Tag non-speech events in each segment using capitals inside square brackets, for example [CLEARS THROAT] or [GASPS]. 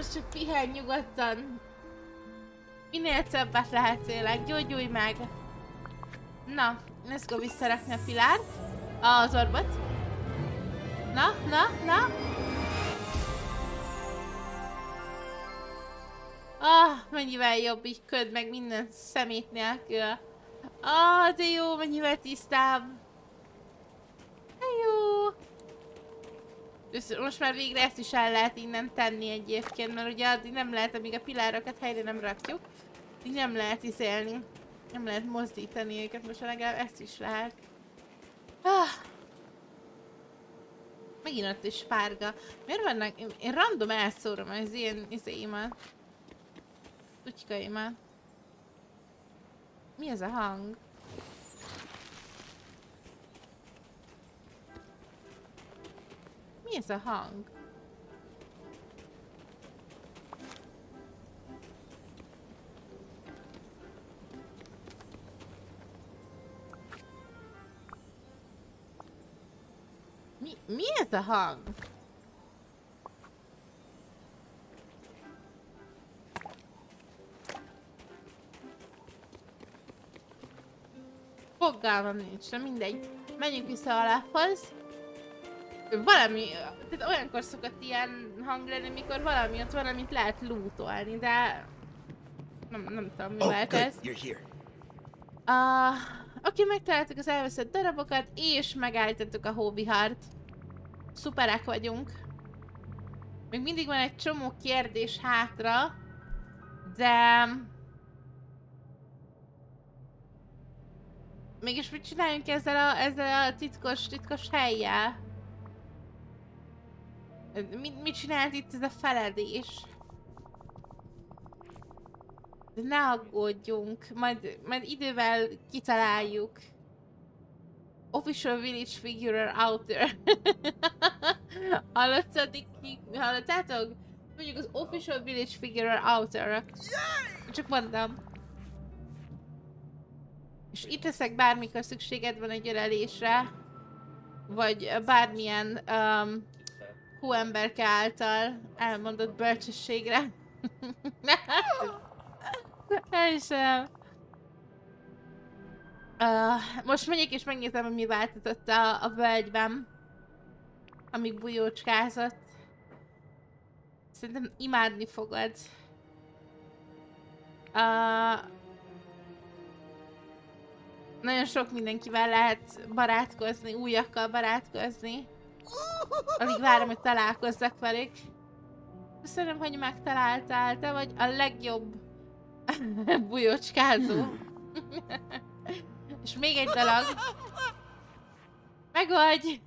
most csak pihenj nyugodtan. Minél többet lehetőleg, gyógyulj meg. Na, let's go visszarakni a pilárt. Az orbot. Na, na, na. Ah, mennyivel jobb így köd meg minden szemét nélkül. Ah, de jó, mennyivel tisztább. De jó. Most már végre ezt is el lehet innen tenni egyébként, mert ugye addig nem lehet, amíg a pilárokat helyre nem rakjuk. Így nem lehet izélni. Nem lehet mozdítani őket, most legalább ezt is lehet. Ah. Megint ott is párga. Miért vannak... Én, random elszórom az ilyen izéimat. Tutykaimat. Mi ez a hang? Mi ez a hang? Mi, mi ez a hang? Fogalmam nincs, de mindegy. Menjünk vissza a lábhoz. Valami, tehát olyankor szokott ilyen hang lenni, mikor valami ott van, amit lehet lootolni, de... Nem, nem tudom, mi oh, lehet ez. Uh, Oké, okay, megtaláltuk az elveszett darabokat, és megállítottuk a hóvihart. Szuperek vagyunk. Még mindig van egy csomó kérdés hátra, de... Mégis mit csináljunk ezzel a, ezzel a titkos, titkos helyjel? Mit, mit csinált itt ez a feledés? De ne aggódjunk, majd, majd idővel kitaláljuk. Official Village Figure Outer. [LAUGHS] Hallottad, hallottátok? Mondjuk az Official Village Figure Outer. Csak mondom. És itt leszek bármikor szükséged van egy ölelésre, vagy bármilyen um, hóemberke által elmondott bölcsességre. [LAUGHS] Elhiszem. Uh, most megyek és megnézem, hogy mi változott a, a völgyben. Amíg bujócskázott. Szerintem imádni fogod. Uh, nagyon sok mindenkivel lehet barátkozni, újakkal barátkozni. Alig várom, hogy találkozzak velük. Köszönöm, hogy megtaláltál, te vagy a legjobb [LAUGHS] bujócskázó. És még egy dolog. Megvagy!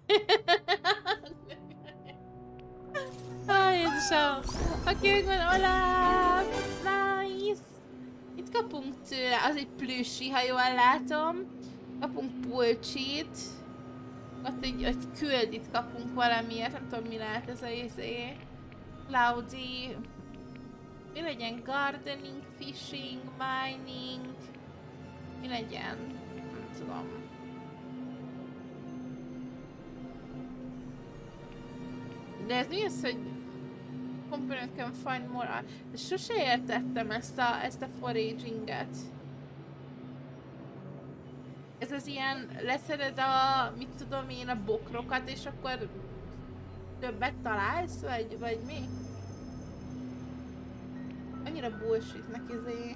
Aj, Jézusom! Aki van Olaf! Nice! Itt kapunk tőle, az egy plüssi, ha jól látom. Kapunk pulcsit. Ott egy, egy küldit kapunk valamiért, nem tudom mi lehet ez a izé. Cloudy. Mi legyen? Gardening, fishing, mining. Mi legyen? Nem tudom. De ez mi az, hogy component can find more... Sose értettem ezt a, ezt a foraginget. Ez az ilyen, leszeded a, mit tudom én, a bokrokat, és akkor többet találsz, vagy, vagy mi? Annyira bullshitnek izé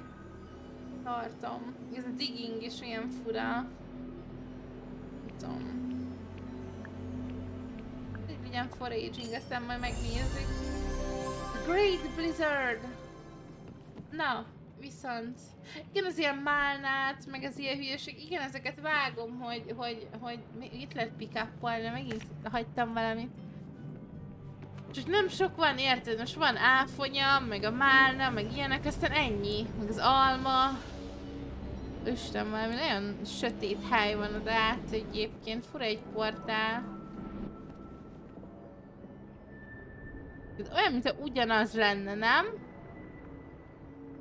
tartom. Ez a digging is olyan fura. Nem tudom. Legyen foraging, aztán majd megnézzük. Great Blizzard! Na, viszont igen, az ilyen málnát, meg az ilyen hülyeség, igen, ezeket vágom, hogy, hogy, hogy itt lehet pick megint hagytam valamit. Csak nem sok van, érted? Most van áfonya, meg a málna, meg ilyenek, aztán ennyi. Meg az alma. Isten, valami nagyon sötét hely van oda át egyébként. Fura egy portál. Olyan, mintha ugyanaz lenne, nem?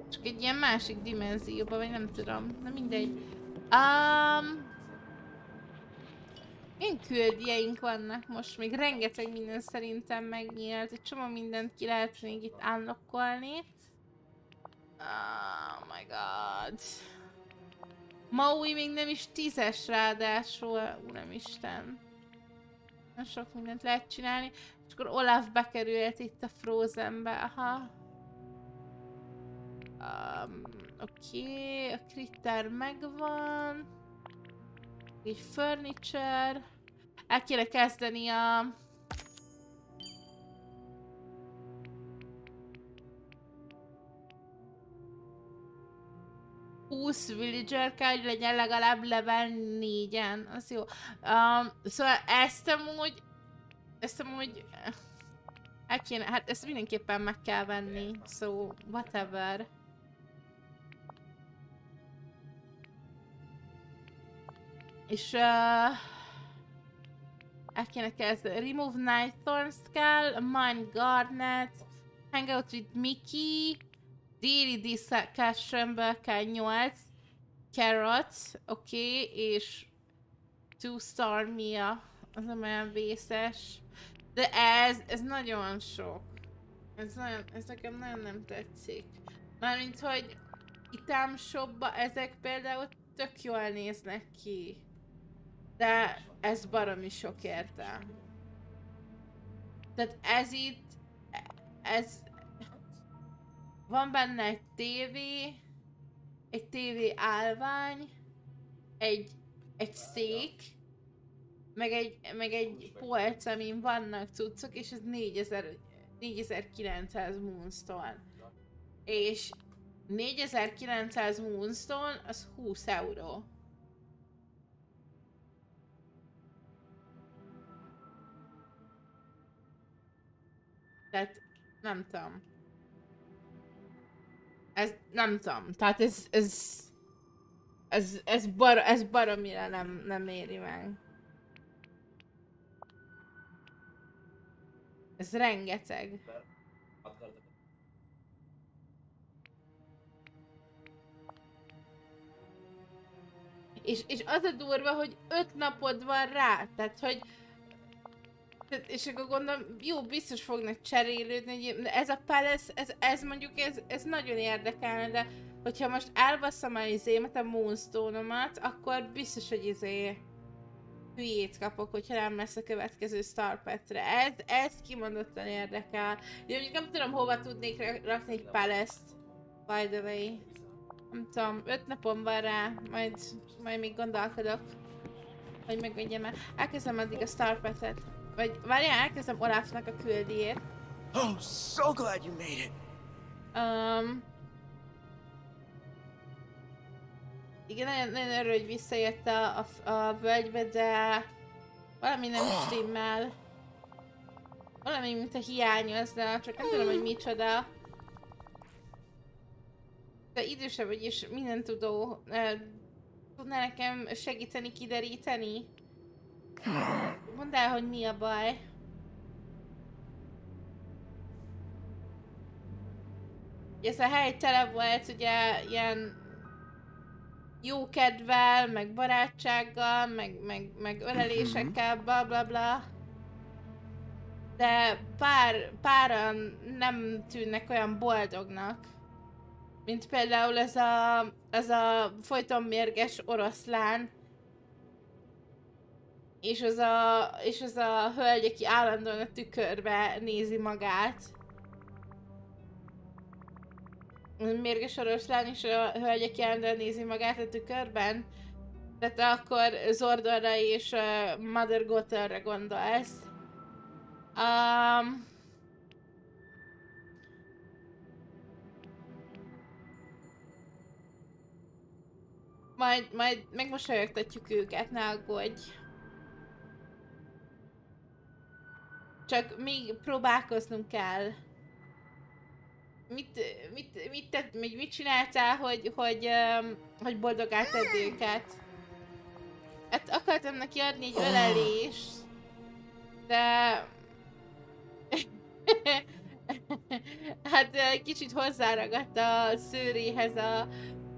Csak egy ilyen másik dimenzióban, vagy nem tudom. Na mindegy. Um, Milyen küldjeink vannak most? Még rengeteg minden szerintem megnyílt. Egy csomó mindent ki lehet még itt unlockolni. Oh my god. Maui még nem is tízes ráadásul, uramisten. Nem sok mindent lehet csinálni. És akkor Olaf bekerült itt a Frozenbe, aha. Um, Oké, okay. a kritter megvan. Egy furniture. El kéne kezdeni a... Húsz villager kell, hogy legyen legalább level 4-en. Az jó. Um, szóval ezt amúgy... Ezt amúgy... El kéne, hát ezt mindenképpen meg kell venni. So, whatever. És uh, el kéne kezdeni. Remove Nightthorn Skull, Mine Garnet, Hangout with Mickey, Daily Discussionből kell 8, Carrot, oké, okay, és Two Star Mia, az nem olyan vészes. De ez, ez nagyon sok. Ez, nagyon, ez nekem nagyon nem tetszik. Mármint, hogy item shopba ezek például tök jól néznek ki. De ez baromi sok érte. Tehát ez itt, ez, van benne egy tévé, egy tévé állvány, egy, egy szék, meg egy, meg egy polc, amin vannak cuccok, és ez 4000, 4900 moonstone. És 4900 moonstone, az 20 euró. Tehát nem tudom. Ez nem tudom. Tehát ez, ez, ez, ez, bar, ez baromira nem, nem éri meg. Ez rengeteg. És, és az a durva, hogy öt napod van rá, tehát hogy és akkor gondolom, jó, biztos fognak cserélődni, de ez a Palace, ez, ez mondjuk, ez, ez nagyon érdekelne, de hogyha most elbasszom a izémet, a Moonstone-omat, akkor biztos, hogy izé hülyét kapok, hogyha nem lesz a következő Star Petre. Ez, ez kimondottan érdekel. Jó, mondjuk nem tudom, hova tudnék rakni egy Palace-t, by the way. Nem tudom, öt napom van rá, majd, majd még gondolkodok, hogy megvegyem el. Elkezdem addig a Star Petet. Vagy várjál, elkezdem Olafnak a küldiét. Oh, so glad you made it. Um, igen, nagyon, nagyon örül, hogy visszajött a, a, a völgybe, de valami nem stimmel. Valami, mint a hiányozna, csak nem tudom, hogy micsoda. De idősebb vagy, és minden tudó. Tudná nekem segíteni, kideríteni? Mondd el, hogy mi a baj. Ez a hely tele volt ugye ilyen jó kedvel, meg barátsággal, meg, meg, meg ölelésekkel, bla bla bla. De pár, páran nem tűnnek olyan boldognak. Mint például ez a, ez a folyton mérges oroszlán, és az a, és az a hölgy, aki állandóan a tükörbe nézi magát. Mérges oroszlán, és a hölgy, aki állandóan nézi magát a tükörben. Tehát akkor Zordorra és Mother Gotterre gondolsz. Um, majd, majd megmosolyogtatjuk őket, ne aggódj. Csak még próbálkoznunk kell. Mit, mit, mit, tett, mit, mit csináltál, hogy, hogy, hogy boldogá tedd őket? Hát akartam neki adni egy ölelést, de... [LAUGHS] hát kicsit hozzáragadt a szőréhez a,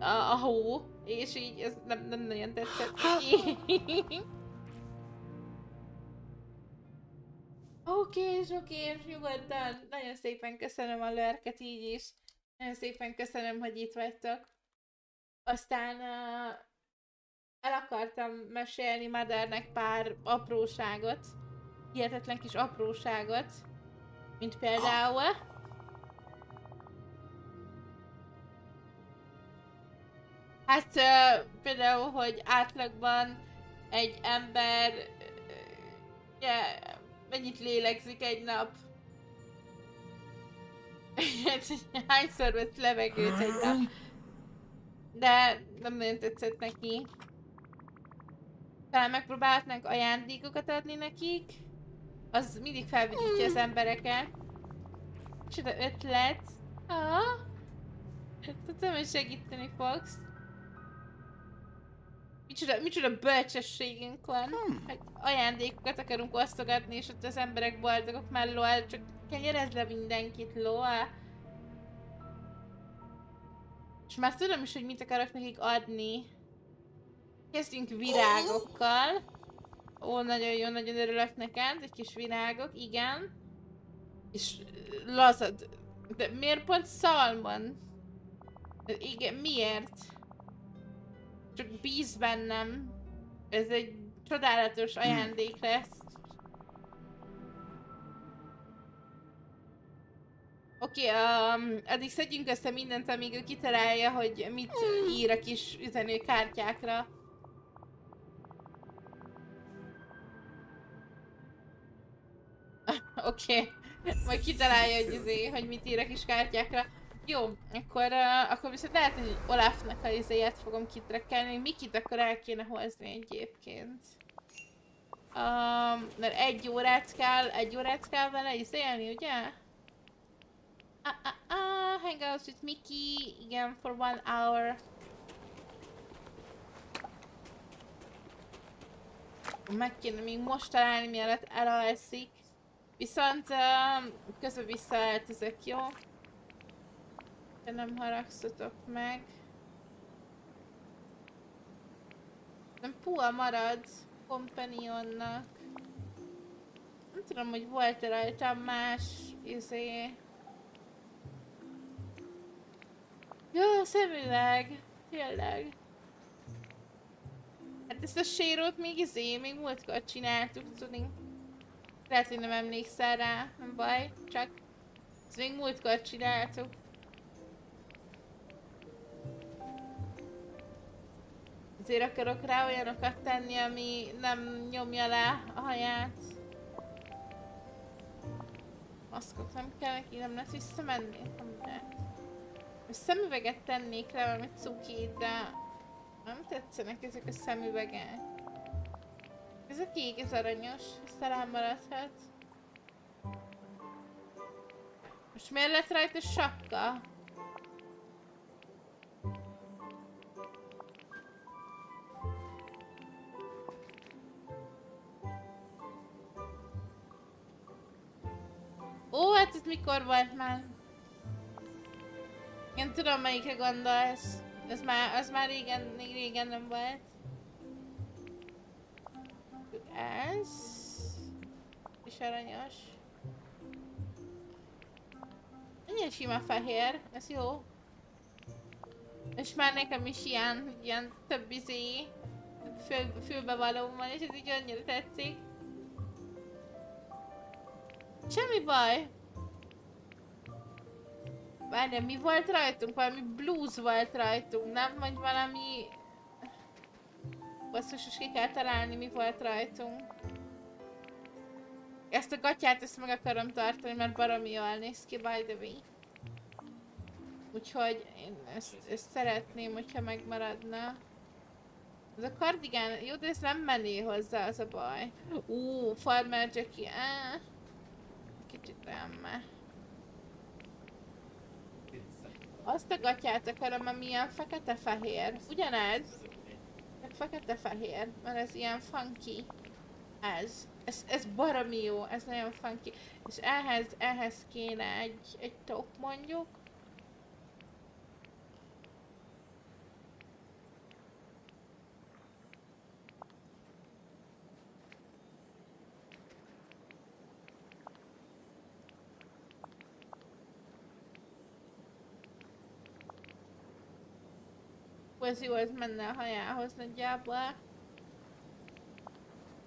a, a hó, és így ez nem, nem nagyon tetszett [LAUGHS] Oké, oké, nyugodtan. Nagyon szépen köszönöm a lörket így is. Nagyon szépen köszönöm, hogy itt vagytok. Aztán uh, el akartam mesélni Mothernek pár apróságot. Hihetetlen kis apróságot. Mint például... Hát uh, például, hogy átlagban egy ember uh, yeah, mennyit lélegzik egy nap. Hányszor vesz levegőt egy nap. De nem nagyon tetszett neki. Talán megpróbálhatnánk ajándékokat adni nekik. Az mindig felvidítja az embereket. Csoda ötlet. Ah. Tudom, hogy segíteni fogsz. Micsoda, micsoda bölcsességünk van, hmm. hogy ajándékokat akarunk osztogatni, és ott az emberek boldogok mellől, csak kenyerezd le mindenkit, lol. És már tudom is, hogy mit akarok nekik adni. Kezdjünk virágokkal. Ó, nagyon jó, nagyon örülök neked. Egy kis virágok, igen. És lazad. De miért pont szalmon? Igen, miért? Csak bíz bennem. Ez egy csodálatos ajándék lesz. Oké, okay, um, addig szedjünk össze mindent, amíg ő kitalálja, hogy mit ír a kis üzenőkártyákra. [LAUGHS] Oké, okay. majd kitalálja, hogy, izé, hogy mit ír a kis kártyákra. Jó, akkor, uh, akkor viszont lehet, hogy Olafnak a izéjét fogom kitrekkelni. Mikit akkor el kéne hozni egyébként. Um, mert egy órát kell, egy órát kell vele izélni, ugye? Ah, ah, ah, hang out with Mickey, igen, for one hour. Meg kéne még most találni, mielőtt elalszik. Viszont uh, közben visszaeltözök, jó? De nem haragszatok meg. Nem puha marad Companionnak. Nem tudom, hogy volt-e rajta más izé... Jó, szemüveg! Tényleg. Hát ezt a sérót még izé, még múltkor csináltuk, tudni. Lehet, hogy nem emlékszel rá, nem baj, csak ezt még múltkor csináltuk. Azért akarok rá olyanokat tenni, ami nem nyomja le a haját. Maszkot nem kell neki, nem lesz visszamenni? Nem Szemüveget tennék rá, valami cukit, de nem tetszenek ezek a szemüvegek. Ez a kék, ez aranyos, ez talán maradhat. Most miért lett rajta sapka? Ó, hát ez mikor volt már? Én tudom melyikre gondolsz. Ez már, az már régen, még régen nem volt. Ez... És aranyos. Milyen sima fehér, ez jó. És már nekem is ilyen, ilyen több izé fül, fülbevaló van, és ez így annyira tetszik. Semmi baj. Várjál, mi volt rajtunk? Valami blues volt rajtunk, nem? Vagy valami... Basszus, is ki kell találni, mi volt rajtunk. Ezt a gatyát, ezt meg akarom tartani, mert baromi jól néz ki, by the way. Úgyhogy én ezt, ezt szeretném, hogyha megmaradna. Ez a kardigán, jó, de ez nem menné hozzá, az a baj. Ú, Farmer Jackie, áh. Kicsit nem Azt a gatyát akarom, ami ilyen fekete-fehér. Ugyanez. Fekete-fehér, mert ez ilyen funky. Ez. Ez, ez baromi jó, ez nagyon funky. És ehhez, ehhez kéne egy, egy top mondjuk. Ez jó, ez menne a hajához nagyjából.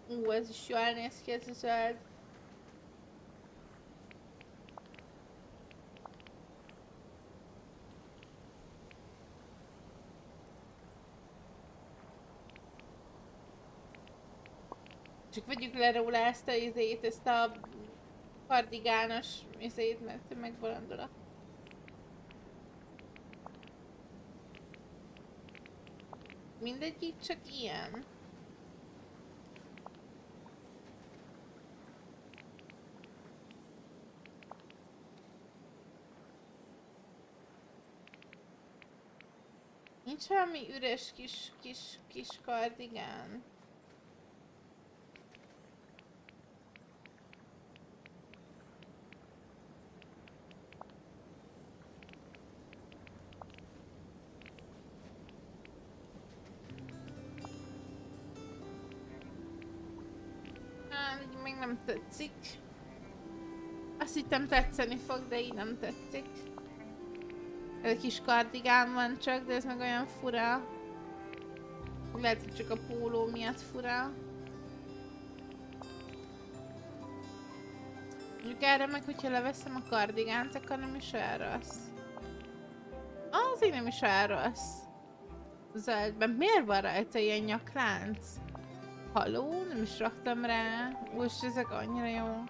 Ú, ez is jól néz ki, ez a zöld. Csak vegyük le róla ezt a izét, ezt a kardigános izét, mert megbolondolok. Mindegyik csak ilyen. Nincs valami üres kis, kis, kis kardigán? Nem tetszik. Azt hittem tetszeni fog, de így nem tetszik. Egy kis kardigán van csak, de ez meg olyan fura. Lehet, hogy csak a póló miatt fura. Mondjuk erre meg, hogyha leveszem a kardigánt, akkor nem is olyan rossz. Az nem is olyan rossz. Zöldben. Miért van rajta ilyen nyaklánc? Haló? Nem is raktam rá. Most ezek annyira jó.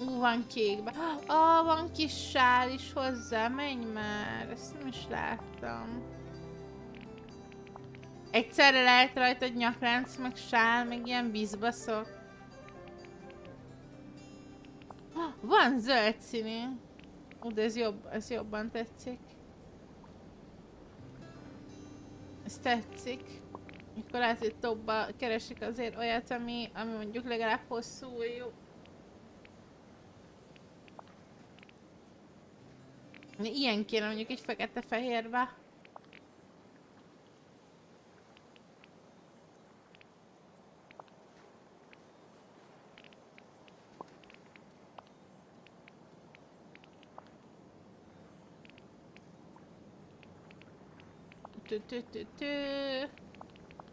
Ú, van kékbe. Ah, van kis sál is hozzá. Menj már. Ezt nem is láttam. Egyszerre lehet rajta nyaklánc, meg sál, meg ilyen vízbaszok. Van zöld színű. Ú, de ez, jobb, ez jobban tetszik. Ez tetszik. Hogy tobba keresik azért olyat, ami, ami mondjuk legalább hosszú jó. Ilyen kéne mondjuk egy fekete-fehérbe.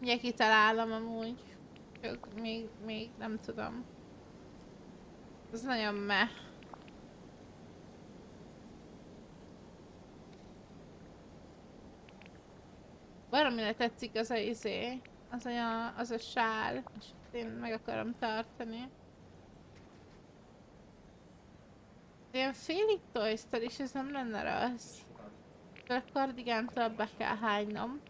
Ugye kitalálom amúgy. Csak még, még nem tudom. Ez nagyon meh. Valamire tetszik az a izé, az a, az a sál, és én meg akarom tartani. Ilyen félig Toy Story, és ez nem lenne rossz. A kardigántól be kell hánynom.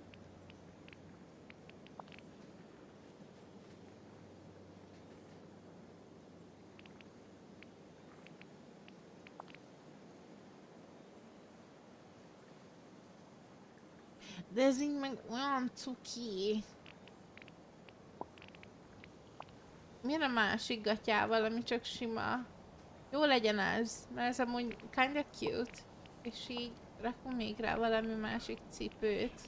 De ez így meg olyan cuki. Miért a másik gatyával, ami csak sima? Jó legyen ez, mert ez amúgy kinda cute. És így rakunk még rá valami másik cipőt.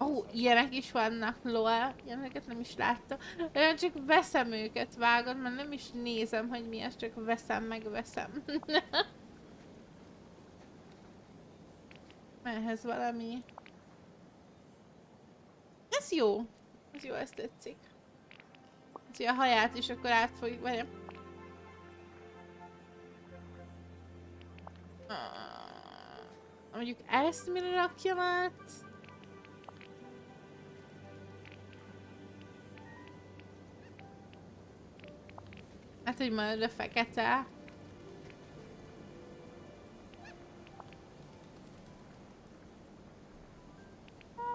Ó, oh, ilyenek is vannak, lol. Ilyeneket nem is láttam. Olyan csak veszem őket, vágod, mert nem is nézem, hogy mi az, csak veszem, megveszem. [LAUGHS] Ehhez valami. Ez jó. Ez jó, ezt tetszik. Ez a haját is akkor át fogjuk, vagy Mondjuk ezt mire rakjam át? Hát, hogy majd a fekete.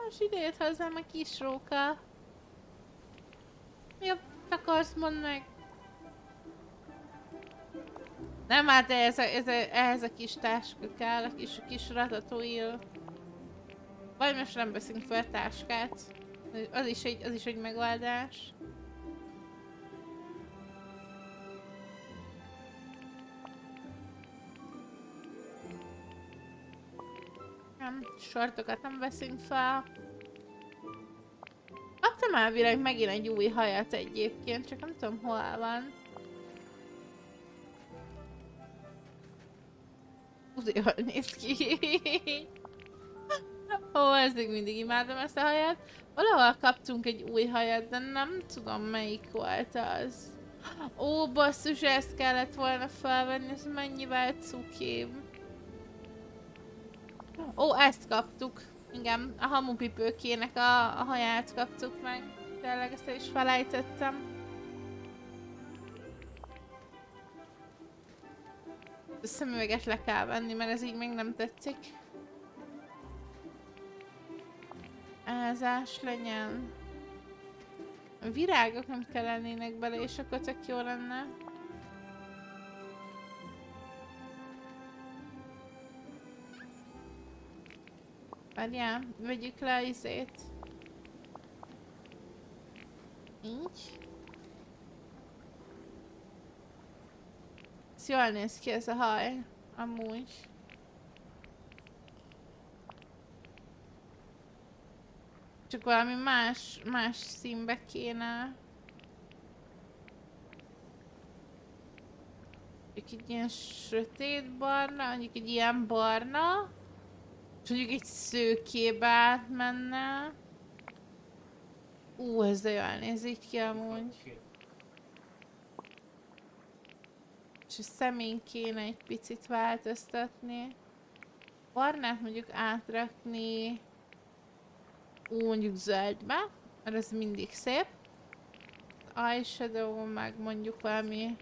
Most ide jött hozzám a kis róka. A akarsz, mondd meg? Nem, hát ez a, ez a, ehhez a kis táska kell, a kis, kis ratatouille. Vagy most nem veszünk fel táskát. Az is egy, az is egy megoldás. Nem, sortokat nem veszünk fel. Kaptam elvileg megint egy új hajat egyébként, csak nem tudom hol van. Jól néz ki. Ó, ez még mindig imádom ezt a hajat. Valahol kaptunk egy új hajat, de nem tudom melyik volt az. Ó, basszus, ezt kellett volna felvenni, ez mennyivel cukibb. Ó, ezt kaptuk. Igen, a hamupipőkének a, a haját kaptuk meg. Tényleg ezt is felejtettem. Szemüveget le kell venni, mert ez így még nem tetszik. Ázás legyen. A virágok nem kellenének bele, és akkor tök jó lenne. Várjál, vegyük le izét. Így. Jól néz ki ez a haj. Amúgy. Csak valami más, más színbe kéne. Mondjuk egy ilyen sötét barna, mondjuk egy ilyen barna. És mondjuk egy szőkébe átmenne. Ú, ez de jól néz így ki amúgy. És a szemén kéne egy picit változtatni. Barnát mondjuk átrakni Ú, mondjuk zöldbe, mert ez mindig szép. Eyeshadow meg mondjuk valami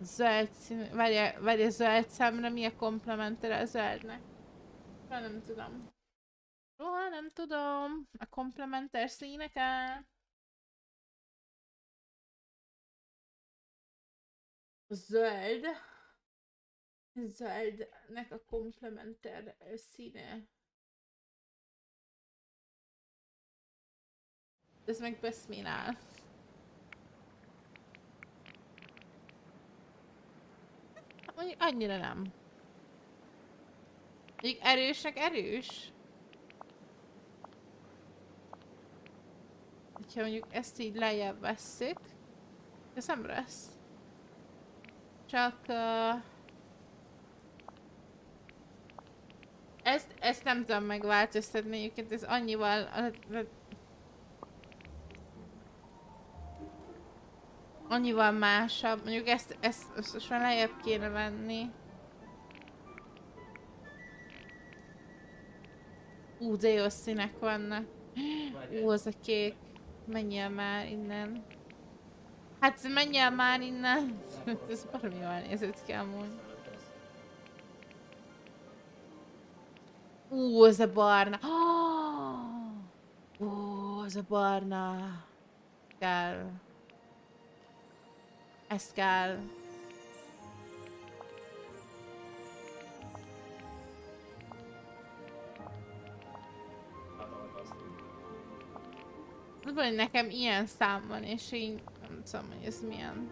zöld szín... Várja, várja zöld szemre mi a komplementere a zöldnek? Soha nem tudom. Soha nem tudom a komplementer színeket. Zöld. Zöldnek a komplementer színe. Ez meg beszmínál. Mondjuk annyira nem. Mondjuk erősnek erős. Ha mondjuk ezt így lejjebb vesszük, ez nem lesz. Csak... Uh, ezt, ezt nem tudom megváltoztatni, egyébként ez annyival... annyival másabb. Mondjuk ezt, ezt, ezt most lejjebb kéne venni. Ú, de jó színek vannak. Ú, az a kék. Menjél már innen. Hát menjél már innen. [LAUGHS] Ez baromi jól nézett ki amúgy. Ú, az a barna. Ú, az a barna. Kell. Ezt kell. Az hogy nekem ilyen szám van, és én nem tudom, hogy ez milyen.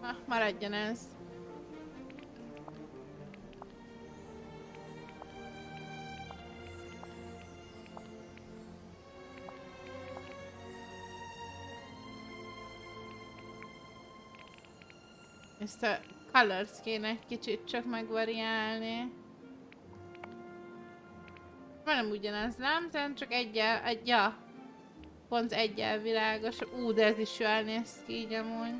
Ah, maradjon ez. Ezt a colors kéne egy kicsit csak megvariálni. Már nem ugyanaz, nem? Tehát csak egyel, egy, ja. Pont egyel világos. Ú, de ez is jól néz ki így amúgy.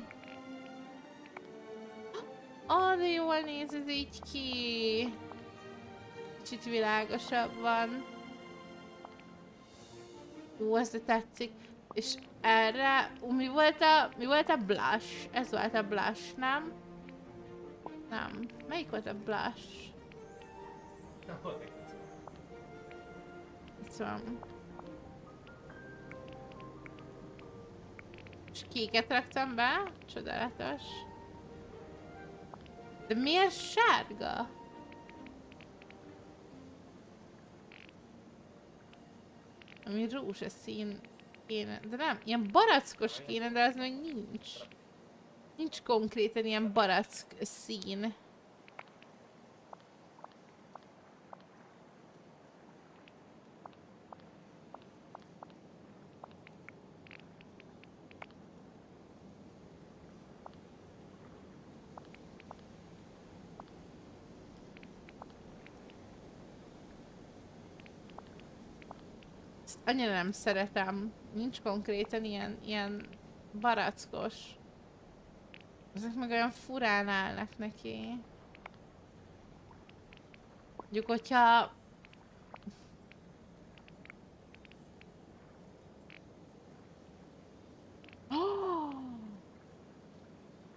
Oh, de jól néz ez így ki. Kicsit világosabb van. Ú, ez de tetszik. És erre, mi volt a, mi volt a blush? Ez volt a blush, nem? Nem. Melyik volt a blush? Itt van. És kéket raktam be? Csodálatos. De miért sárga? Ami rózsaszín szín kéne. De nem, ilyen barackos kéne, de az meg nincs. Nincs konkrétan ilyen barack szín. Annyira nem szeretem. Nincs konkrétan ilyen, ilyen barackos. Ezek meg olyan furán állnak neki. Mondjuk, hogyha... Oh! [GASPS]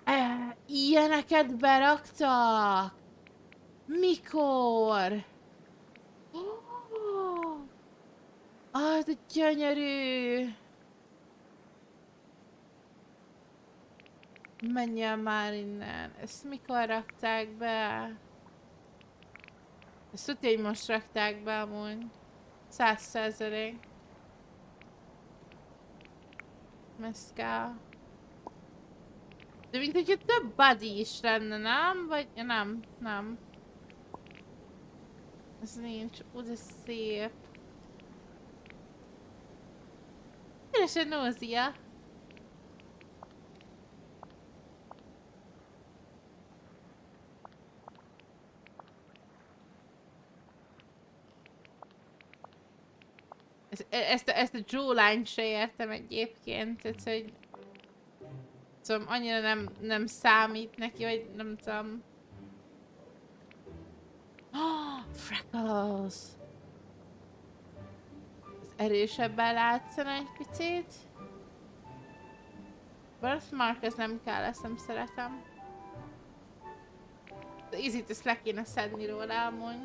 E, ilyeneket beraktak? Mikor? Oh! Az de gyönyörű! Menjen már innen. Ezt mikor rakták be? Ezt tudja, hogy most rakták be amúgy. Száz százalék. Meszká. De mint hogyha több body is lenne, nem? Vagy nem, nem. Ez nincs. De szép. [LAUGHS] Teljesen nózia. Ezt, ezt, ezt a Joe se értem egyébként, tehát hogy... Szóval annyira nem, nem számít neki, vagy nem tudom... Oh, [GASPS] Freckles! Erősebben látszana egy picit. Birthmark, ez nem kell, ezt nem szeretem. De Izit ezt le kéne szedni róla amúgy.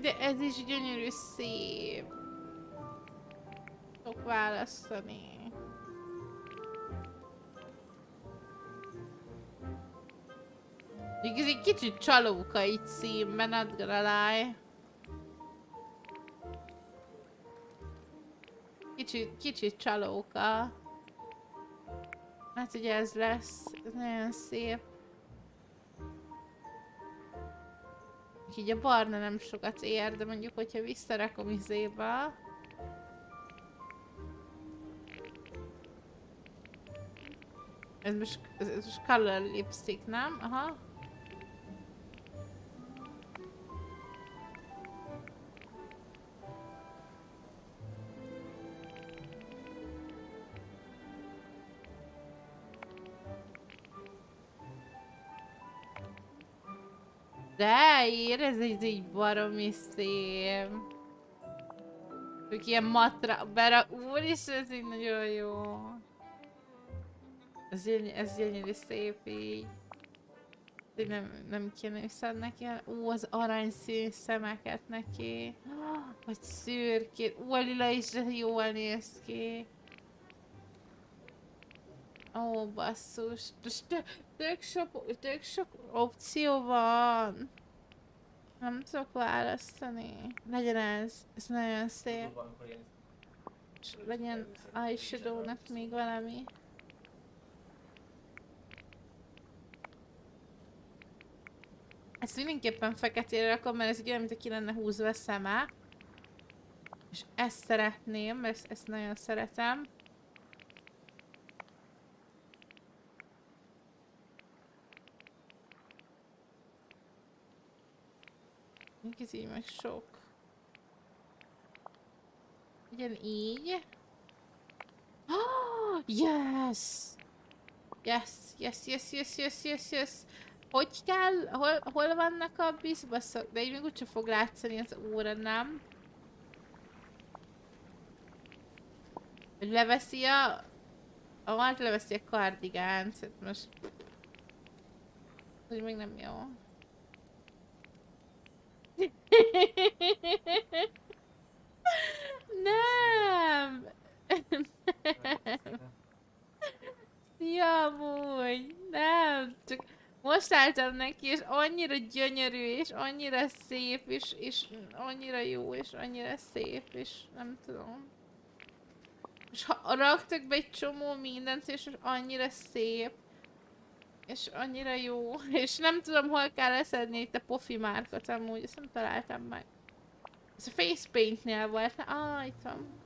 De ez is gyönyörű szép. Tudok választani. Ez egy kicsit csalóka itt színben, not gonna lie. Kicsit, kicsit csalóka. Hát ugye ez lesz, ez nagyon szép. így a barna nem sokat ér, de mondjuk, hogyha visszarakom izébe... Ez most, ez most color lipstick, nem? Aha. Ír, ez egy így baromi szép. Ők ilyen matra... Bera... is ez így nagyon jó. Ez, gyöny ez gyönyörű szép így. De nem, nem kéne viszont neki. Ó, az aranyszín szemeket neki. Vagy szürkét. Ó, a lila is de jól néz ki. Ó, basszus. Tök sok, tök sok opció van. Nem tudok választani. Legyen ez. Ez nagyon szép. És legyen eyeshadow-nak még valami. Ezt mindenképpen feketére rakom, mert ez egy olyan, mint aki lenne húzva a szeme. És ezt szeretném, ezt, ezt nagyon szeretem. Így meg sok. Legyen így. Oh, yes! Yes, yes, yes, yes, yes, yes, yes. Hogy kell? Hol, hol vannak a bizbaszok? De így még úgyse fog látszani az óra, nem? Leveszi a... Ah, leveszi a kardigánt, most... Hogy még nem jó. [LAUGHS] Nem! [LAUGHS] Nem! Szia, amúgy! Nem! Csak most álltam neki, és annyira gyönyörű, és annyira szép, és, és annyira jó, és annyira szép, és nem tudom. És ha raktak be egy csomó mindent, és annyira szép. És annyira jó. [LAUGHS] És nem tudom, hol kell leszedni itt a pofi márkot amúgy, ezt nem találtam meg. Ez a face paintnél volt. Ah, itt van.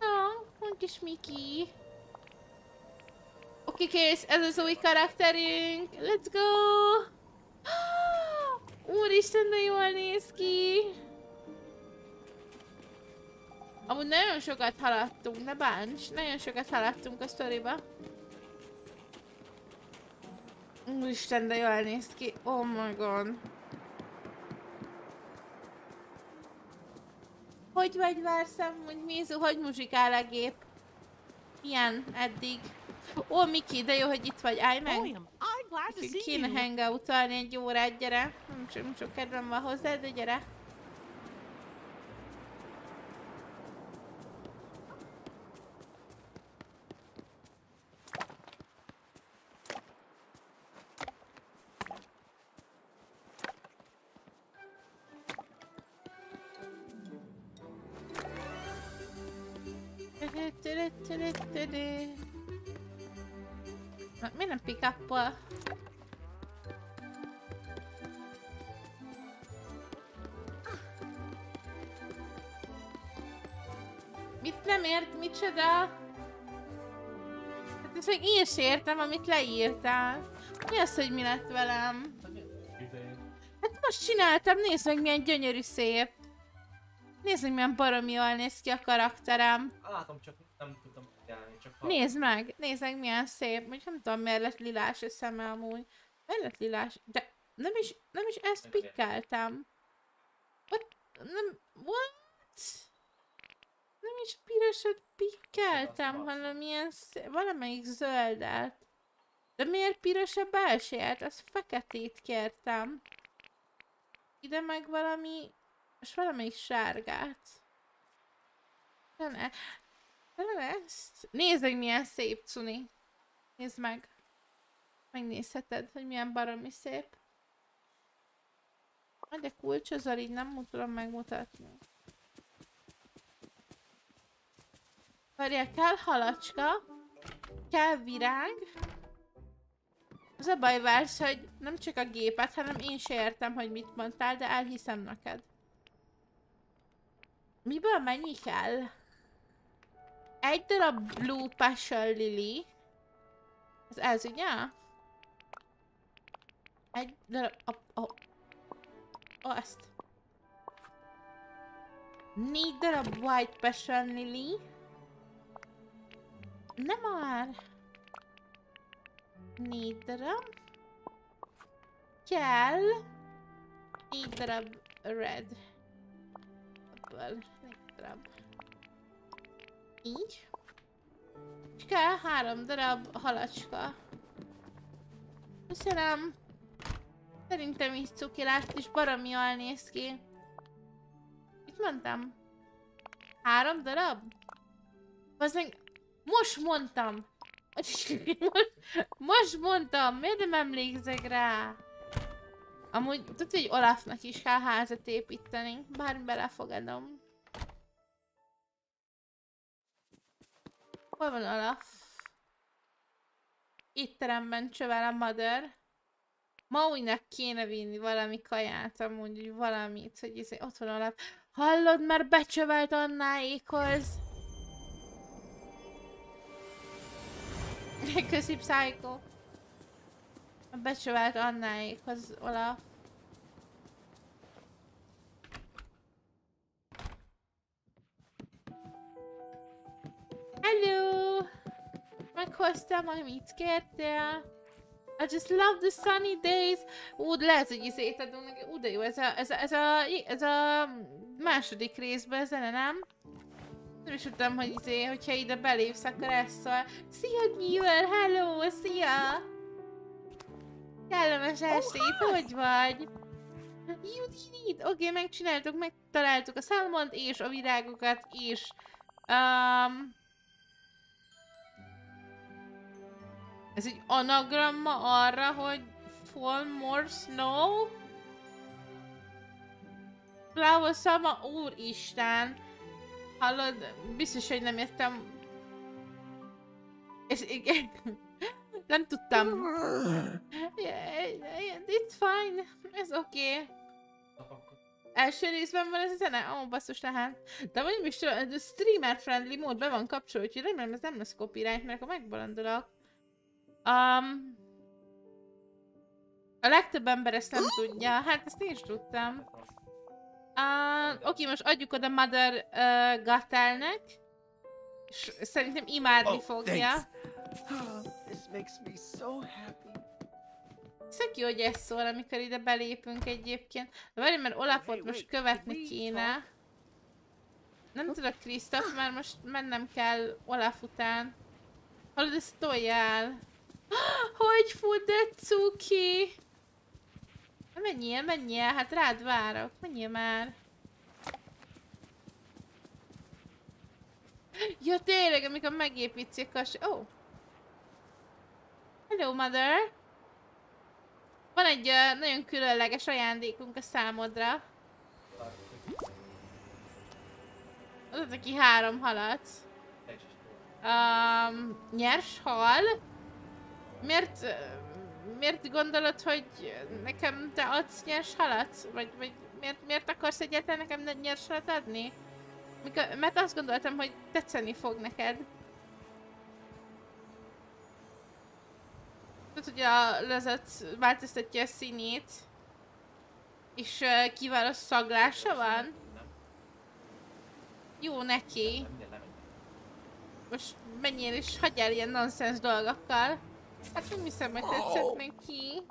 Ah, kis Miki. Oké, kész, ez az új karakterünk. Let's go! Úristen, de jól néz ki! Amúgy nagyon sokat haladtunk, ne bánts, nagyon sokat haladtunk a sztoriba. Úristen, de jól néz ki. Oh my god. Hogy vagy Várszem, hogy Mizu, hogy muzsikál a gép? Milyen eddig? Ó, Miki, de jó, hogy itt vagy, állj meg! See Kéne hangoutalni egy órát, gyere. Nem nem sok kedvem van hozzá, de gyere. Micsoda? Hát ezt még én sem értem, amit leírtál. Mi az, hogy mi lett velem? Hát most csináltam, nézd meg milyen gyönyörű szép. Nézd meg milyen baromi jól néz ki a karakterem. Látom, csak nem tudtam figyelni, csak ha... Nézd meg, nézd meg milyen szép. Mondjuk nem tudom miért lett lilás a szeme amúgy. Miért lett lilás? De nem is, nem is ezt pikkeltem. What? Nem, what? Nem is pirosat pikkeltem, hanem ilyen szé- valamelyik zöldet. De miért piros a belsejét? Azt feketét kértem. Ide meg valami... És valamelyik sárgát. Nem, e- nem ezt. Nézd meg milyen szép cuni. Nézd meg. Megnézheted, hogy milyen baromi szép. Ah, De kulcs az így nem tudom megmutatni. Várjál, kell halacska, kell virág. Az a baj, Vársz, hogy nem csak a gépet, hanem én se értem, hogy mit mondtál, de elhiszem neked. Miből mennyi kell? Egy darab Blue Passion Lily. Ez ez, ugye? Egy darab... Oh, oh, ezt. Négy darab White Passion Lily. Nem már. Négy darab. Kell. Négy darab Red. Ebből. Négy darab. Így. És kell három darab halacska. Köszönöm. Szerintem is cuki lett, és baromi jól néz ki. Mit mondtam? Három darab? Az. Most mondtam! [LAUGHS] Most, mondtam! Miért nem emlékszek rá? Amúgy tudod, hogy Olafnak is kell házat építeni. Bár belefogadom. Hol van Olaf? Étteremben csövel a mother. Mauinak kéne vinni valami kaját, amúgy hogy valamit, hogy izé, ott van Olaf. Hallod, már becsövelt Annáékhoz. Köszi, Psycho. Becsövelt Annáékhoz, Olaf. Hello! Meghoztam, amit kértél. I just love the sunny days. Ú, de lehet, hogy izét adunk neki. Ú, de jó, ez a, ez a, ez a, ez a második részben zene, nem? Nem is tudtam, hogy izé, hogyha ide belépsz, akkor ez szól. Szia, Giver, hello, szia! Kellemes estét, hogy vagy? You did it! Oké, okay, megcsináltuk, megtaláltuk a szalmont és a virágokat is. Um, ez egy anagramma arra, hogy fall more snow? Flower Sama, úristen! Hallod? Biztos, hogy nem értem. És igen. Nem tudtam. It's fine. Ez oké. Okay. Első részben van ez a zene? Ó, oh, basszus tehát. De mondjuk is a streamer friendly mód be van kapcsolva, úgyhogy remélem ez nem lesz copyright, mert akkor megbolondulok. Um, a legtöbb ember ezt nem tudja. Hát ezt én is tudtam. Uh, Oké, most adjuk oda Mother uh, Gatelnek. És szerintem imádni oh, fogja. Thanks. Hogy ez szól, amikor ide belépünk egyébként. De várj, mert Olafot most követni kéne. Nem tudok Krisztof, mert most mennem kell Olaf után. Hallod, ezt toljál. [GASPS] Hogy fut, de cuki! Menjél, menjél, hát rád várok. Menjél már. Ja, tényleg, amikor megépítszik a... Oh! Hello, mother! Van egy uh, nagyon különleges ajándékunk a számodra. Adott aki három halat. Um, nyers hal. Miért... Uh, miért gondolod, hogy nekem te adsz nyers halat? Vagy, vagy miért, miért akarsz egyáltalán nekem nyers halat adni? Mikor, mert azt gondoltam, hogy tetszeni fog neked. Tudod, hogy a lezet változtatja a színét. És uh, kiváló szaglása van. Jó neki. Most menjél és hagyjál ilyen nonsens dolgokkal. Hát nem hiszem, hogy tetszett neki.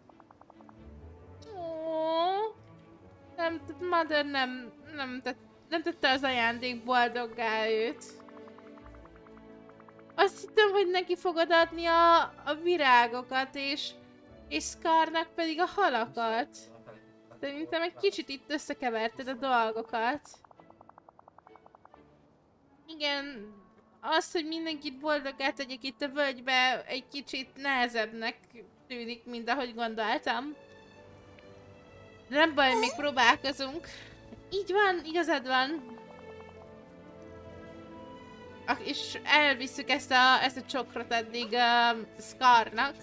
Oh. Nem, Mother nem, nem, tett, nem tette az ajándék boldoggá őt. Azt hittem, hogy neki fogod adni a, a virágokat, és, és Scarnak pedig a halakat. Szerintem egy kicsit itt összekeverted a dolgokat. Igen, az, hogy mindenkit boldogát tegyek itt a völgybe, egy kicsit nehezebbnek tűnik, mint ahogy gondoltam. Nem baj, még próbálkozunk. Így van, igazad van. Ak és elviszük ezt a, ezt a csokrot addig uh, Scarnak.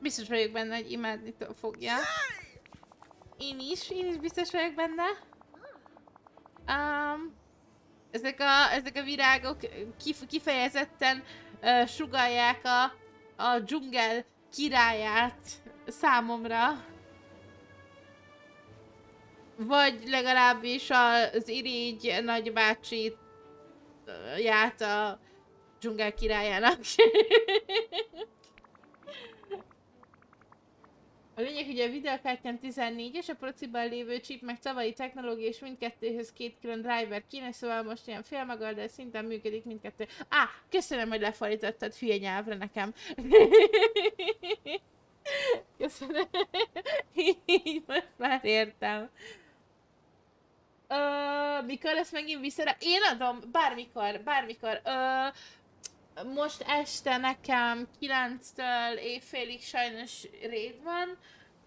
Biztos vagyok benne, hogy imádni fogja. Én is, én is biztos vagyok benne. Um, ezek a, ezek a virágok kif, kifejezetten uh, sugalják a, a dzsungel királyát számomra. Vagy legalábbis az irigy nagybácsit ját a dzsungel királyának. [LAUGHS] A lényeg, hogy a videokártyán 14 és a prociban lévő chip meg tavalyi technológia és mindkettőhöz két külön driver kéne, szóval most ilyen félmagal, de szinten működik mindkettő. Á, ah, köszönöm, hogy lefordítottad hülye nyelvre nekem. [LAUGHS] köszönöm. Így most már értem. Ö, mikor lesz megint vissza? Én adom, bármikor, bármikor. Ö, most este nekem 9-től éjfélig sajnos réd van.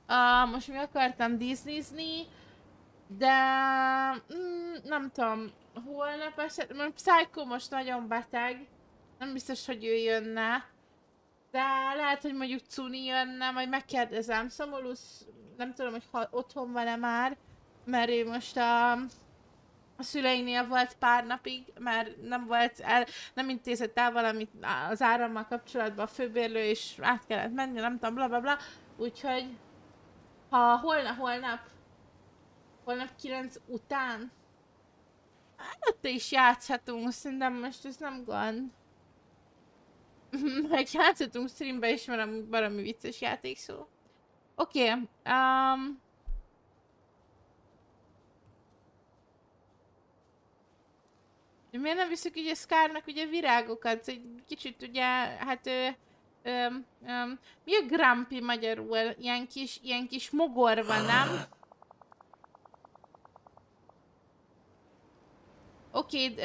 Uh, most mi akartam disneyzni, de mm, nem tudom, holnap esetleg, mert Psycho most nagyon beteg, nem biztos, hogy ő jönne. De lehet, hogy mondjuk Cuni jönne, majd megkérdezem. Szomolusz, nem tudom, hogy ha otthon van-e már, mert ő most a a szüleinél volt pár napig, mert nem volt el, nem intézett el valamit az árammal kapcsolatban a főbérlő, és át kellett menni, nem tudom, bla bla bla. Úgyhogy ha holnap, holnap, holnap 9 után hát előtte is játszhatunk, szerintem most ez nem gond. [LAUGHS] Meg játszhatunk streambe is, mert baromi vicces játék szó. Oké, okay, um, Miért nem viszük ugye Scarnak ugye virágokat? Egy kicsit ugye, hát ö, ö, ö, mi a grampi magyarul? Ilyen kis, ilyen kis mogor van, nem? Oké, okay, ö,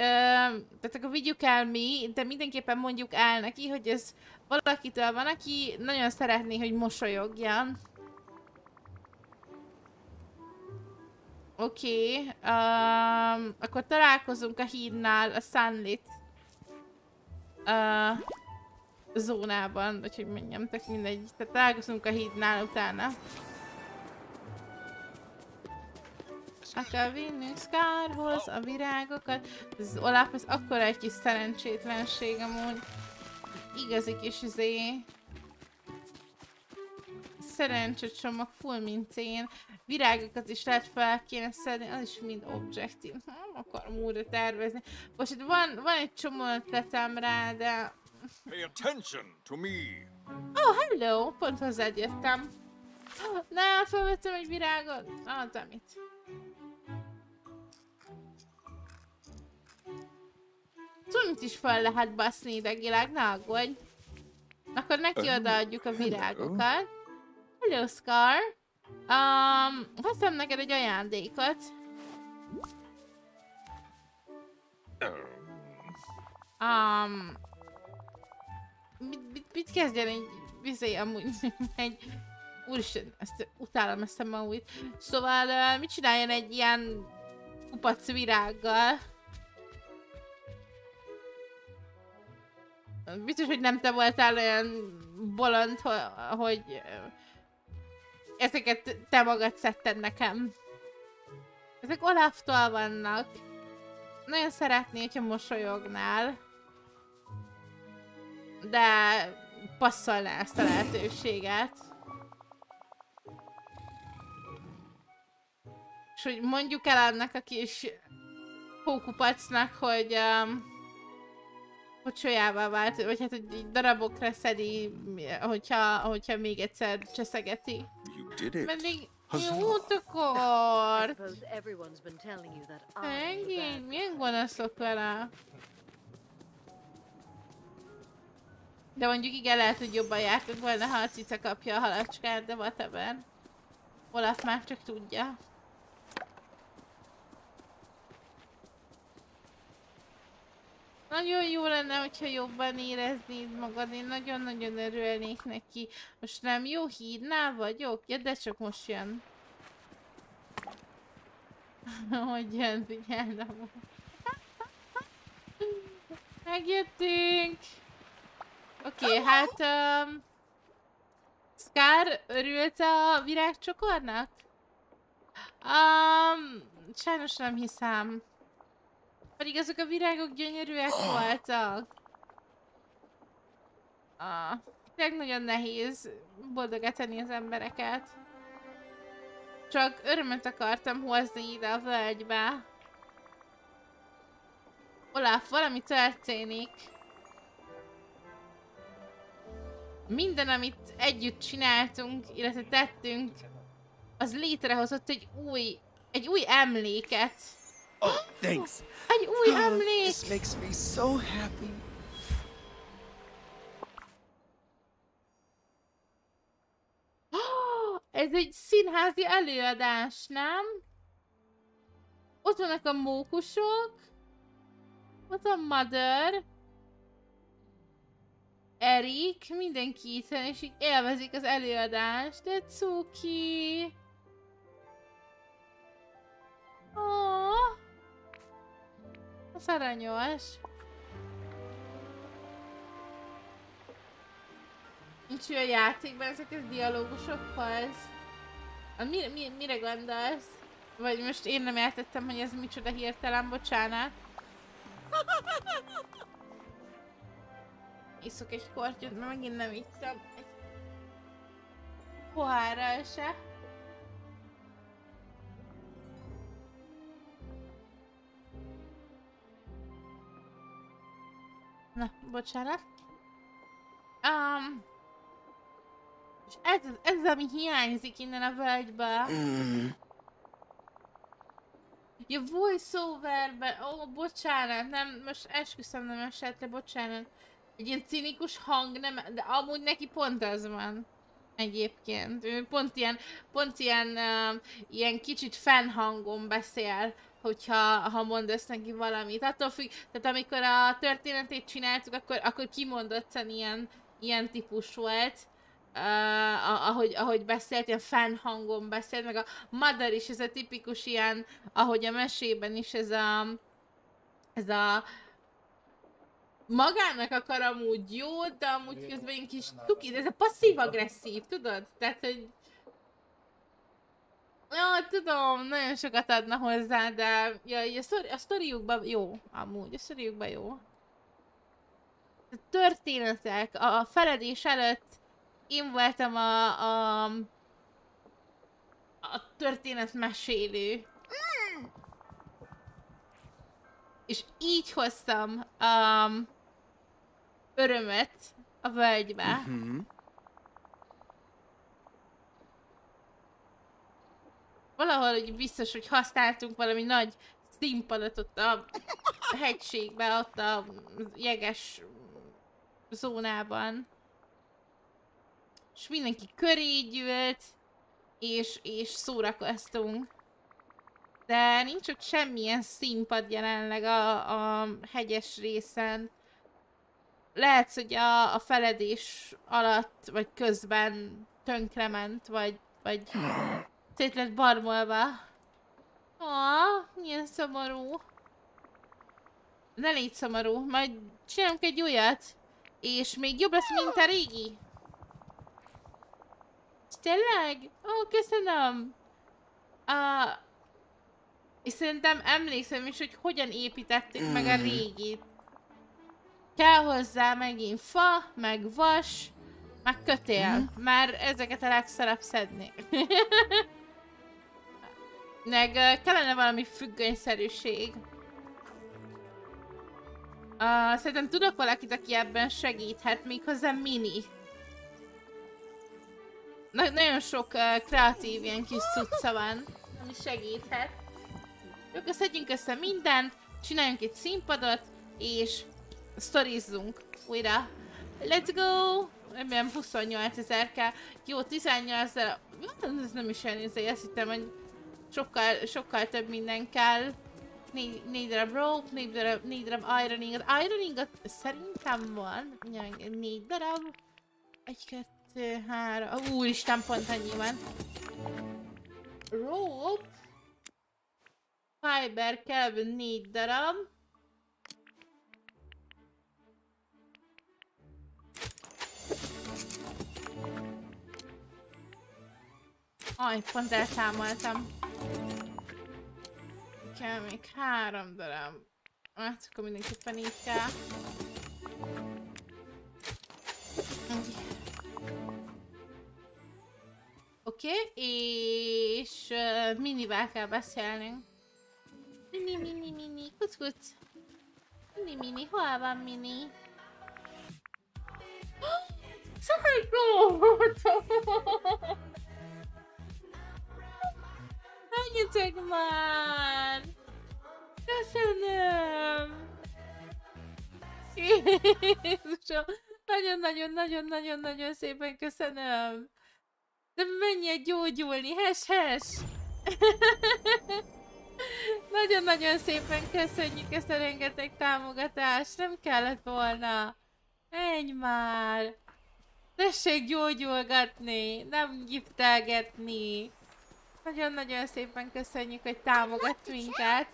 tehát akkor vigyük el mi, de mindenképpen mondjuk el neki, hogy ez valakitől van, aki nagyon szeretné, hogy mosolyogjan Oké, okay, um, akkor találkozunk a hídnál, a Sunlit uh, zónában, vagy hogy mondjam, tehát mindegy. Tehát találkozunk a hídnál utána. Hát a kell vinnünk a virágokat. Ez az Olaf, ez akkora egy kis szerencsétlenség amúgy. Igazi kis izé szerencsecsomag full mint én. Virágokat is lehet fel kéne szedni, az is mind objektív. Nem akarom újra tervezni. Most itt van, van egy csomó ötletem rá, de... Pay attention to me. Oh, hello! Pont hozzád jöttem. Na, felvettem egy virágot. Ah, damit. Tudod, is fel lehet baszni idegileg, ne aggódj. Akkor neki odaadjuk a virágokat. Hello, Scar. Um, hoztam neked egy ajándékot. Um, mit, mit, mit kezdjen egy vizé amúgy [LAUGHS] egy... Úristen, ezt utálom ezt a Mauit. Szóval uh, mit csináljon egy ilyen kupac virággal? Biztos, hogy nem te voltál olyan bolond, hogy ezeket te magad szedted nekem. Ezek Olaftól vannak. Nagyon szeretné, hogyha mosolyognál. De passzolná ezt a lehetőséget. És hogy mondjuk el annak a kis pókupacnak, hogy um, hogy solyává vált, vagy hát hogy darabokra szedi, hogyha, hogyha még egyszer cseszegeti. Mindig jót akart. Megint, milyen gonoszok vele. De mondjuk igen, lehet, hogy jobban jártunk volna, ha a cica kapja a halacskát, de whatever. Olaf már csak tudja. Nagyon jó lenne, hogyha jobban éreznéd magad, én nagyon-nagyon örülnék neki. Most nem jó hídnál vagyok? Ja, de csak most jön. [LAUGHS] hogy jön, figyeld [LAUGHS] Megjöttünk! Oké, okay, hát... Um, Scar, örült a virágcsokornak? Um, sajnos nem hiszem. Pedig ezek a virágok gyönyörűek voltak. Ah, tényleg nagyon nehéz boldogatni az embereket. Csak örömet akartam hozni ide a völgybe. Olaf, valami történik. Minden, amit együtt csináltunk, illetve tettünk, az létrehozott egy új, egy új emléket. Oh, thanks. Egy új oh, emlék! This makes me so happy. [GASPS] Ez egy színházi előadás, nem? Ott vannak a mókusok. Ott a Mother. Erik, mindenki itt van, és így élvezik az előadást. De cuki! Oh. Az aranyos. Nincs olyan játékban ezek a dialógusokhoz. Mi, mi, mire gondolsz? Vagy most én nem értettem, hogy ez micsoda hirtelen, bocsánat. Iszok egy kortyot, mert megint nem ittam. Egy pohárral se. Na, bocsánat. Um, és ez, ez ami hiányzik innen a völgybe. Mm. Ja, voiceoverbe, ó, oh, bocsánat, nem, most esküszöm nem esett le, bocsánat. Egy ilyen cinikus hang, nem, de amúgy neki pont az van. Egyébként. Ő pont ilyen, pont ilyen, uh, ilyen kicsit fennhangon beszél hogyha ha mondasz neki valamit. Attól függ, tehát amikor a történetét csináltuk, akkor, akkor kimondottan ilyen, ilyen típus volt. Uh, ahogy, ahogy beszélt, ilyen fennhangon beszélt, meg a Mother is, ez a tipikus ilyen, ahogy a mesében is ez a ez a magának akar amúgy jó, de amúgy közben egy kis tuki, ez a passzív-agresszív, tudod? Tehát, hogy Ja, tudom, nagyon sokat adna hozzá, de ja, a, sztori, a sztoriukban jó, amúgy, a sztoriukban jó. történetek, a feledés előtt én voltam a, a, a történetmesélő. És így hoztam um, örömet a völgybe. Hmm. Valahol hogy biztos, hogy használtunk valami nagy színpadot ott a hegységben, ott a jeges zónában. És mindenki köré gyűlt, és, és szórakoztunk. De nincs ott semmilyen színpad jelenleg a, a hegyes részen. Lehet, hogy a, a feledés alatt, vagy közben tönkrement, vagy, vagy szét lett barmolva. Ah, milyen szomorú. Ne légy szomorú, majd csinálunk egy újat. És még jobb lesz, mint a régi. Tényleg? Ó, oh, köszönöm. Uh, és szerintem emlékszem is, hogy hogyan építettük meg a régit. Kell hozzá megint fa, meg vas, meg kötél, mm. mert ezeket a legszerebb szedni. [LAUGHS] meg kellene valami függönyszerűség. Uh, szerintem tudok valakit, aki ebben segíthet, méghozzá mini. Na nagyon sok uh, kreatív ilyen kis cucca van, ami segíthet. Jó, szedjünk össze mindent, csináljunk egy színpadot, és sztorizzunk újra. Let's go! Ebben 28 ezer kell. Jó, 18 ezer. Ez nem is olyan izé, hittem, hogy sokkal, sokkal több minden kell. Négy, négy darab rope, négy darab, négy darab ironing. Az ironing szerintem van. Négy darab. Egy, kettő, három. Úristen, pont annyi van. Rope. Fiber kell négy darab. Aj, pont elszámoltam. Kell még három darab. Hát akkor mindenképpen így kell. Oké, okay, és uh, minivel kell beszélnünk. Mini, mini, mini, kuc, kuc. Mini, mini, hol van mini? [GASPS] Psycho! Menjetek már! Köszönöm! Jézusom! Nagyon-nagyon-nagyon-nagyon-nagyon szépen köszönöm! De menjél gyógyulni, hes-hes! Nagyon-nagyon szépen köszönjük ezt a rengeteg támogatást, nem kellett volna. Menj már! Tessék gyógyulgatni, nem giftelgetni. Nagyon-nagyon szépen köszönjük, hogy támogat minket.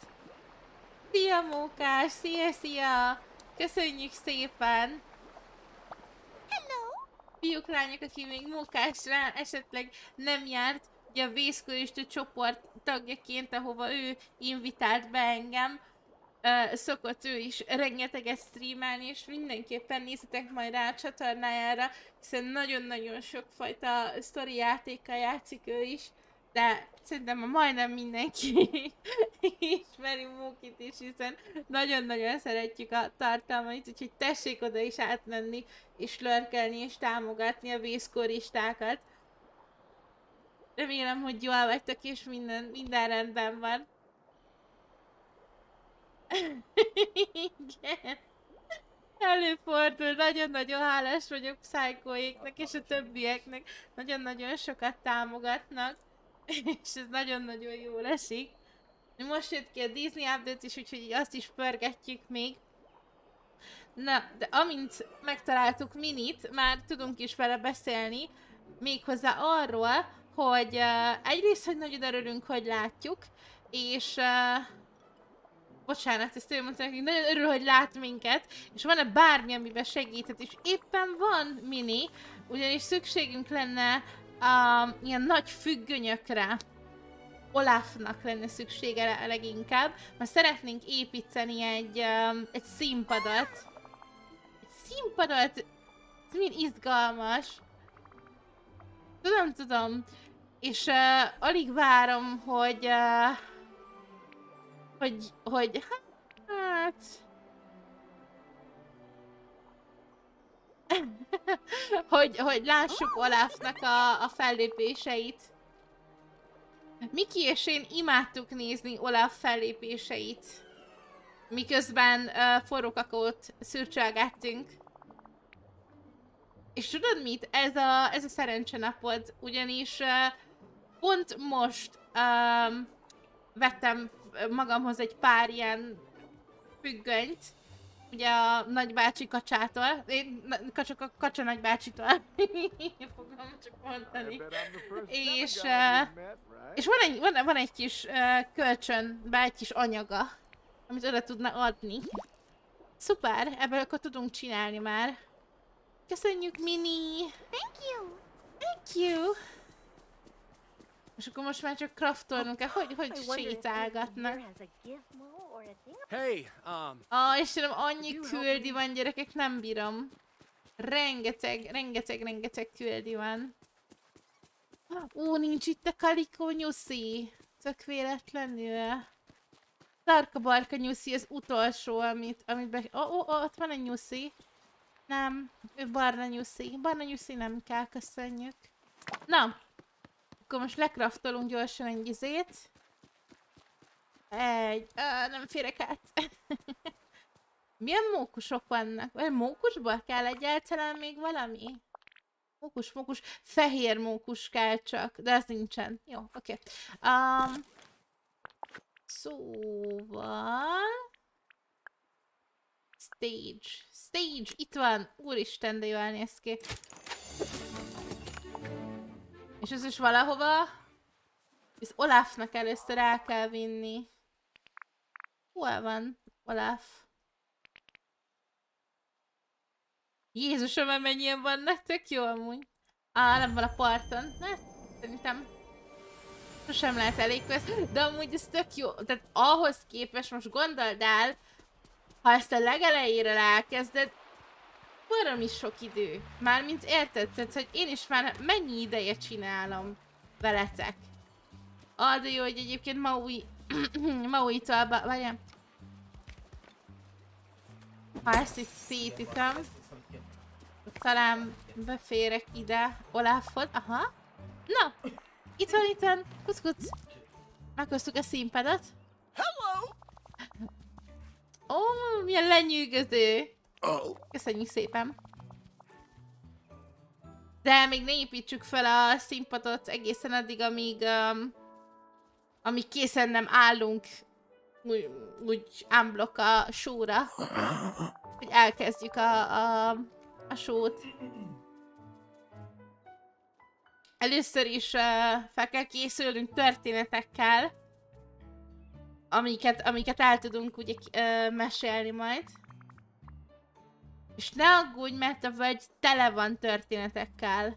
Szia Mókás, szia, szia! Köszönjük szépen! Hello! Fiúk, lányok, aki még Mókásra esetleg nem járt, ugye a vészköristő csoport tagjaként, ahova ő invitált be engem, uh, szokott ő is rengeteget streamelni, és mindenképpen nézzetek majd rá a csatornájára, hiszen nagyon-nagyon sokfajta sztori játékkal játszik ő is, de szerintem majdnem mindenki [LAUGHS] ismeri Mókit is, hiszen nagyon-nagyon szeretjük a tartalmait, úgyhogy tessék oda is átmenni, és lörkelni, és támogatni a vészkoristákat. Remélem, hogy jól vagytok, és minden, minden rendben van. Igen. Előfordul, nagyon-nagyon hálás vagyok Psychoéknek és a többieknek. Nagyon-nagyon sokat támogatnak. És ez nagyon-nagyon jó esik. Most jött ki a Disney update is, úgyhogy azt is pörgetjük még. Na, de amint megtaláltuk Minit, már tudunk is vele beszélni, méghozzá arról, hogy uh, egyrészt, hogy nagyon örülünk, hogy látjuk, és uh, bocsánat, ezt ő mondta nekünk, nagyon örül, hogy lát minket, és van-e bármi, amiben segíthet, és éppen van Mini, ugyanis szükségünk lenne um, ilyen nagy függönyökre, Olafnak lenne szüksége leginkább, mert szeretnénk építeni egy, um, egy színpadat. Egy színpadot! Ez milyen izgalmas. Tudom, tudom. És uh, alig várom, hogy... Uh, hogy... hogy... Hát... hogy, hogy lássuk Olafnak a, a fellépéseit. Miki és én imádtuk nézni Olaf fellépéseit. Miközben uh, forró kakaót szürcsölgettünk. És tudod mit? Ez a, ez a szerencsenapod, ugyanis uh, pont most um, vettem magamhoz egy pár ilyen függönyt, ugye a nagybácsi kacsától, én kacsa, kacsa nagybácsitól [LAUGHS] fogom csak mondani. És, uh, és van egy, van, van egy kis uh, kölcsönbe egy kis anyaga, amit oda tudna adni. Szuper, ebből akkor tudunk csinálni már. Köszönjük, Mini! Thank you. Thank you! És akkor most már csak craftolnunk kell. Hogy, hogy sétálgatnak? Hey, um, Ah, Istenem, annyi küldi van, gyerekek, nem bírom. Rengeteg, rengeteg, rengeteg küldi van. Ó, nincs itt a Kalikó nyuszi. Tök véletlenül. Tarka barka nyuszi az utolsó, amit, amit be... Ó, oh, oh, ott van egy nyuszi. Nem, ő barna nyuszi. Barna nyuszi nem kell, köszönjük. Na, akkor most lekraftolunk gyorsan egy izét. Egy... Ö, nem férek át. [LAUGHS] Milyen mókusok vannak? Vagy mókusból kell egyáltalán még valami? Mókus, mókus. Fehér mókus kell csak, de ez nincsen. Jó, oké. Okay. Um, szóval... Stage. Stage, itt van. Úristen, de jól néz ki. És ez is valahova... Ez Olafnak először el kell vinni. Hol van Olaf? Jézusom, mennyien vannak, tök jó amúgy. Á, nem van a parton. Hát, szerintem sosem lehet elég vesz, de amúgy ez tök jó. Tehát ahhoz képest most gondold el, ha ezt a legelejére elkezded, barom is sok idő. Mármint érted? Tehát, hogy én is már mennyi ideje csinálom veletek. Ah, de jó, hogy egyébként Maui... [CLEARS THROAT] Maui-tól... Várjál. Ha ezt itt szétítem, talán beférek ide Olafhoz. Aha. Na! Itt van, itt van. Kuc, kuc. Meghoztuk a színpadat. hello. Ó, oh, milyen lenyűgöző. Oh, Köszönjük szépen. De még ne építsük fel a színpadot egészen addig, amíg, um, amíg készen nem állunk úgy, úgy unblock a sóra. Hogy elkezdjük a, a, a sót. Először is uh, fel kell készülnünk történetekkel, amiket, amiket el tudunk ugye uh, mesélni majd. És ne aggódj, mert a vagy tele van történetekkel.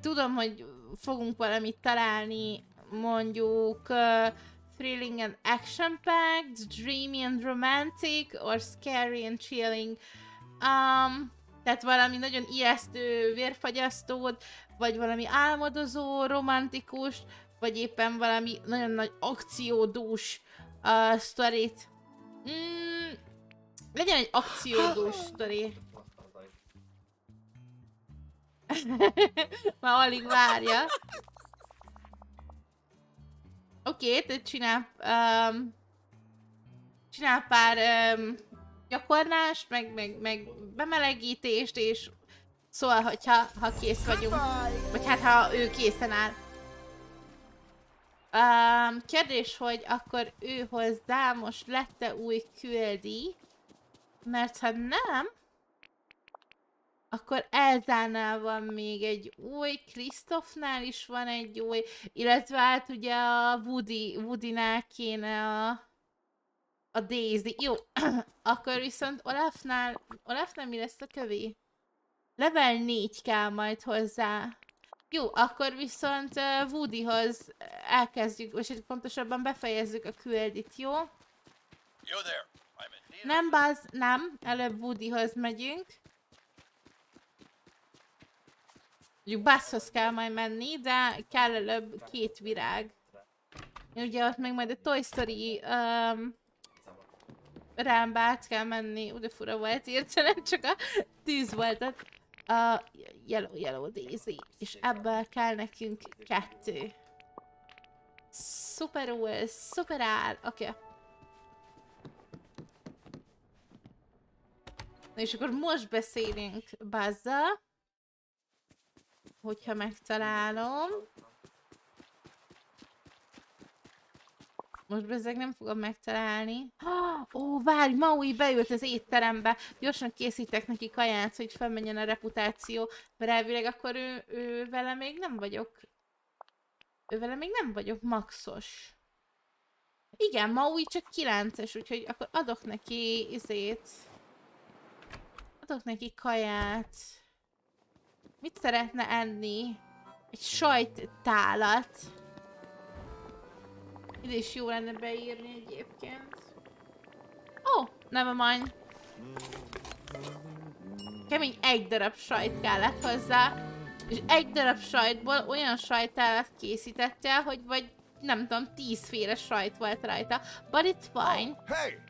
Tudom, hogy fogunk valamit találni, mondjuk uh, thrilling and action-packed, dreamy and romantic, or scary and chilling. Um, tehát valami nagyon ijesztő, vérfagyasztót, vagy valami álmodozó, romantikus, vagy éppen valami nagyon nagy akciódús uh, sztorit. Mm, legyen egy akciódús sztori. [LAUGHS] Már alig várja. Oké, okay, te csinál, um, csinál pár um, gyakorlást, meg, meg, meg bemelegítést, és szóval, hogyha ha kész vagyunk, vagy hát ha ő készen áll. Um, kérdés, hogy akkor ő hozzá most lette új küldi, mert ha nem, akkor Elzánál van még egy új, Krisztofnál is van egy új, illetve hát ugye a Woody, Woodynál kéne a, a Daisy. Jó, [CLEARS THROAT] akkor viszont Olafnál, Olafnál mi lesz a kövé? Level 4 kell majd hozzá. Jó, akkor viszont Woodyhoz elkezdjük, vagy pontosabban befejezzük a küldit, jó? You there. Nem, Buzz, nem. Előbb Woodyhoz megyünk. Mondjuk Buzzhoz kell majd menni, de kell előbb két virág. Ugye ott meg majd a Toy Story um, rámba át kell menni. Ugye fura volt értelen, csak a tűz volt ott. A Yellow Yellow Daisy. És ebből kell nekünk kettő. Szuperul, szuperál. Oké. Okay. És akkor most beszélünk Buzza. Hogyha megtalálom. Most bezzeg nem fogom megtalálni. Ó, várj, Maui beült az étterembe. Gyorsan készítek neki kaját, hogy felmenjen a reputáció. Mert elvileg akkor ő, ő vele még nem vagyok. Ő vele még nem vagyok maxos. Igen, Maui csak 9-es, úgyhogy akkor adok neki izét. Adok neki kaját. Mit szeretne enni? Egy sajttálat. Ide is jó lenne beírni egyébként. Ó, oh, never mind. Kemény egy darab sajt kellett hozzá. És egy darab sajtból olyan sajtálat készítettél, hogy vagy nem tudom, tízféle sajt volt rajta. But it's fine. Oh, hey!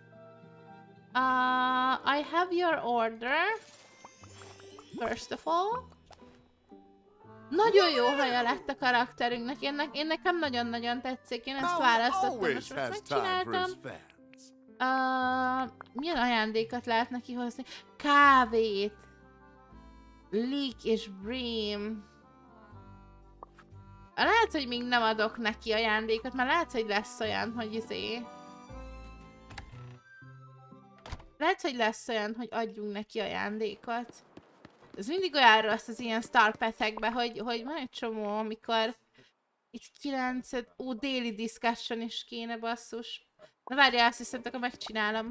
Uh, I have your order. First of all. Nagyon jó haja lett a karakterünknek, én, ne én nekem nagyon-nagyon tetszik, én ezt választottam, most, megcsináltam. Uh, milyen ajándékat lehet neki hozni? Kávét! Leek és Bream. Lehet, hogy még nem adok neki ajándékot, mert lehet, hogy lesz olyan, hogy izé... Lehet, hogy lesz olyan, hogy adjunk neki ajándékot. Ez mindig olyan rossz az ilyen Star Path-ekben, hogy, hogy van egy csomó, amikor itt 9 ó, déli discussion is kéne basszus. Na várjál, azt hiszem, akkor megcsinálom.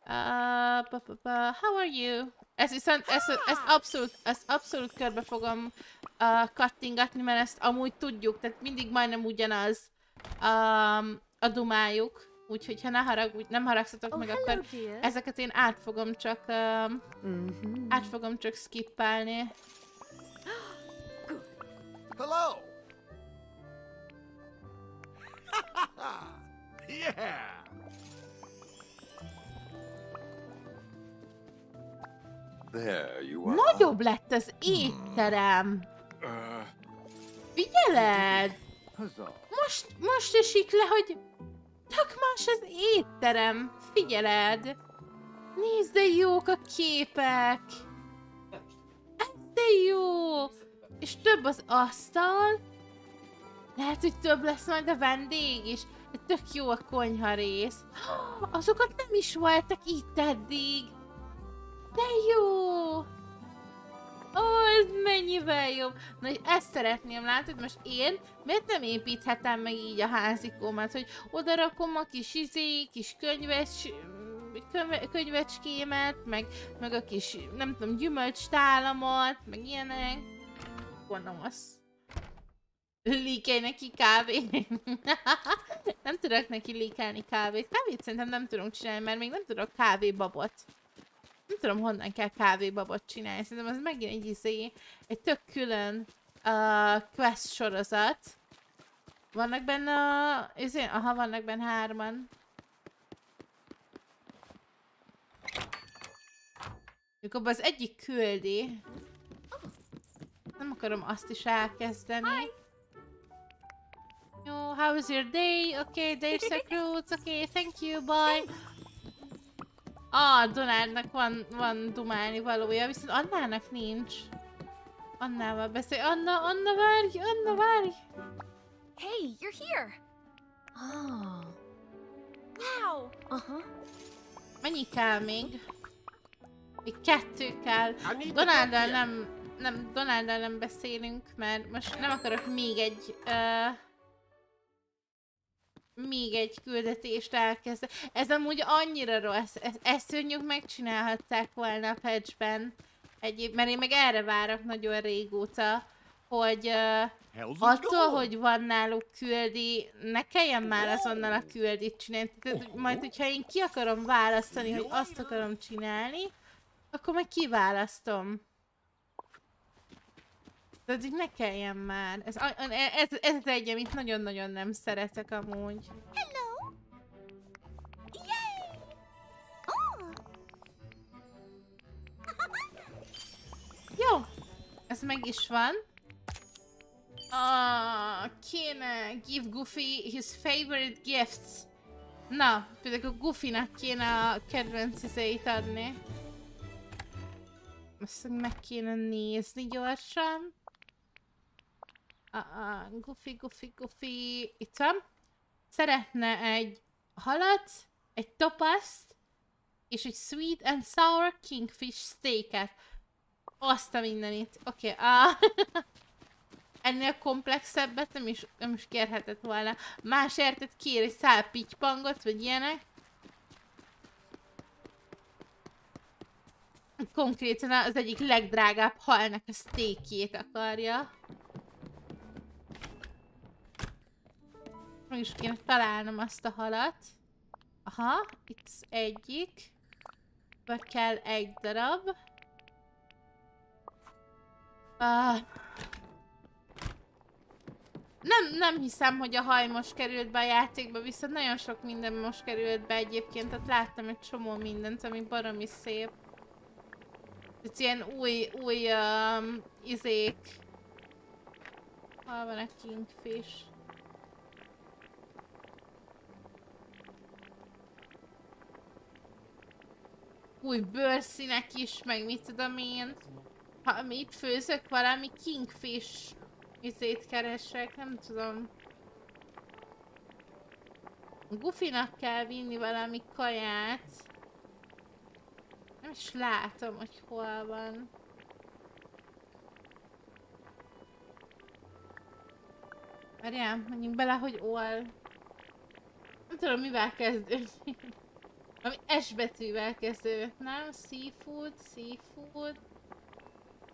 Uh, pa, pa, pa. How are you? Ez viszont, ezt, ezt abszolút, ezt abszolút körbe fogom uh, cuttingatni, mert ezt amúgy tudjuk, tehát mindig majdnem ugyanaz um, a dumájuk. Úgyhogy ha ne haragudj, nem haragszatok oh, meg, hello, akkor dear. ezeket én át fogom csak, uh, mm -hmm. át fogom csak skippelni. Hello! [LAUGHS] yeah! There you are. Nagyobb lett az étterem. Uh, Figyeled! Most, most esik le, hogy Tök más az étterem, figyeled! Nézd, de jók a képek! Ez de jó! És több az asztal. Lehet, hogy több lesz majd a vendég is. De tök jó a konyha rész. Azokat nem is voltak itt eddig. De jó! Ó, ez mennyivel jobb. Na, és ezt szeretném, látod? Most én miért nem építhetem meg így a házikómat, hogy oda rakom a kis izé, kis könyves, könyve, könyvecskémet, meg, meg a kis, nem tudom, gyümölcstálamot, meg ilyenek. Gondolom azt. Líkelj neki kávét. [LAUGHS] nem tudok neki líkelni kávét. Kávét szerintem nem tudunk csinálni, mert még nem tudok kávébabot. Nem tudom, honnan kell kávébabot csinálni. Szerintem az megint egy izé, egy tök külön uh, quest sorozat. Vannak benne. Izé, aha, vannak benne hárman. Akkor az egyik küldi. Nem akarom azt is elkezdeni. Jó, how was your day? Okay, there's a fruits. Okay, thank you, bye. Ah, Donaldnak van, van dumálni valója, viszont Annának nincs. Annával beszél. Anna, Anna, várj, Anna, várj! Hey, you're here! Oh. Wow! Aha. Mennyi kell még? Még kettő kell. Donáldal nem, nem, Donáldal nem beszélünk, mert most nem akarok még egy uh, még egy küldetést elkezd. Ez amúgy annyira rossz. Ezt, ezt mondjuk megcsinálhatták volna a patchben. Egyéb, mert én meg erre várok nagyon régóta, hogy uh, attól, hogy van náluk küldi, ne kelljen már azonnal a küldit csinálni. Tehát majd, hogyha én ki akarom választani, hogy azt akarom csinálni, akkor meg kiválasztom. Tehát így ne kelljen már. Ez, ez, ez az egy, amit nagyon-nagyon nem szeretek amúgy. Hello! Yay! Oh! [LAUGHS] Jó, ez meg is van. Ah, kéne give Goofy his favorite gifts. Na, például a Goofy-nak kéne a kedvenc izeit adni. Ezt meg kéne nézni gyorsan. Uh, uh, Goofy, Goofy, Goofy. Itt van. Szeretne egy halat, egy topaszt, és egy sweet and sour kingfish steaket. Azt a mindenit. Oké, okay, uh, [LAUGHS] ennél komplexebbet nem is, nem is kérhetett volna. Más érted kér egy szál pitypangot, vagy ilyenek. Konkrétan az egyik legdrágább halnak a steakjét akarja. Meg is kéne találnom azt a halat. Aha, itt egyik. Vagy kell egy darab. Ah. Nem, nem hiszem, hogy a haj most került be a játékba, viszont nagyon sok minden most került be egyébként, tehát láttam egy csomó mindent, ami baromi szép. Ez ilyen új, új um, izék. Hol van a kingfish? Új bőrszínek is, meg mit tudom én. Ha mit főzök, valami kingfish izét keresek, nem tudom. Gufinak kell vinni valami kaját. Nem is látom, hogy hol van. Várjál, menjünk bele, hogy ol. Nem tudom, mivel kezdődik. Ami S betűvel kezdődött, nem? Seafood, seafood,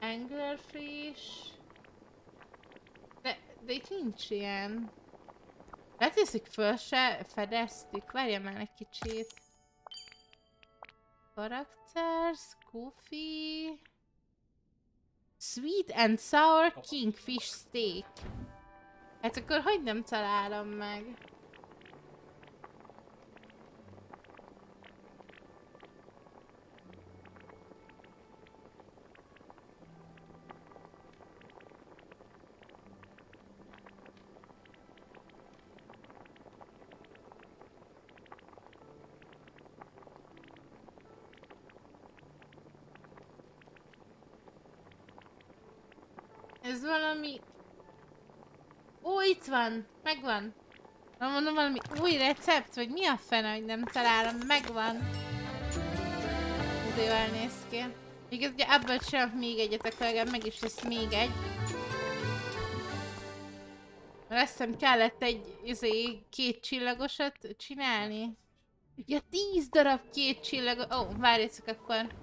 anglerfish. De, de itt nincs ilyen. Leteszik föl se, fedeztük. Várjál már egy kicsit. Characters, Goofy. Sweet and sour kingfish steak. Hát akkor hogy nem találom meg? Ez valami... Ó, itt van! Megvan! Na mondom, valami új recept, vagy mi a fene, hogy nem találom, megvan. Jól néz ki. Még ugye ebből csinálok még egyet, akkor legalább meg is lesz még egy. Mert azt hiszem kellett egy izé, két csillagosat csinálni. Ja, tíz darab két csillagos... Ó, oh, várjátok akkor.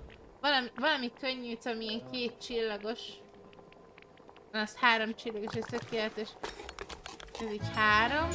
Valami, valami könnyűt, ami ilyen két csillagos. Az három csillagos, ez tökéletes. Ez így három.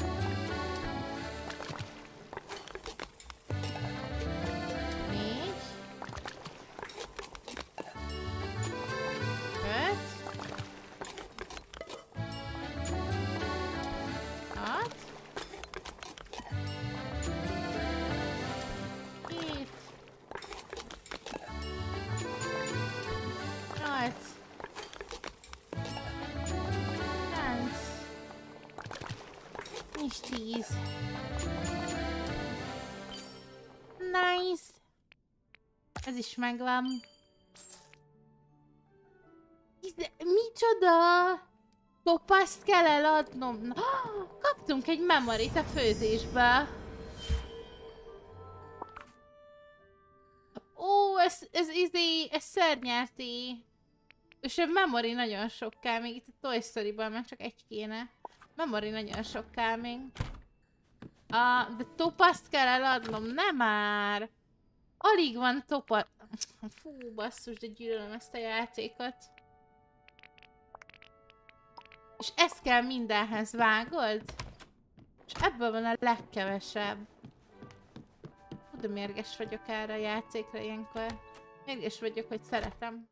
Megvan. Micsoda? Topaszt kell eladnom? Kaptunk egy memorit a főzésbe. Ó, ez, ez, izé, ez szörnyerti. És a memory nagyon sok kell, még itt a Toy Story-ban már csak egy kéne. Memory nagyon sok kell még. Ah, de topaszt kell eladnom, nem már! Alig van topa... Fú, basszus, de gyűlölöm ezt a játékot. És ezt kell mindenhez, vágod? És ebből van a legkevesebb. De mérges vagyok erre a játékra ilyenkor. Mérges vagyok, hogy szeretem.